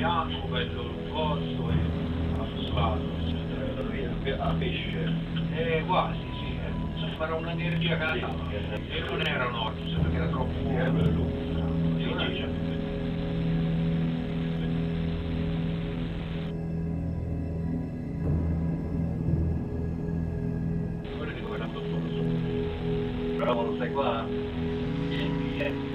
bianco, bello lungoso e affosfato, a pesce. Eh, quasi, sì. eh. Sembra un'energia calda. E non era un orso, perché era troppo era sotto. Bravo, lo sai qua? Vieni, vieni.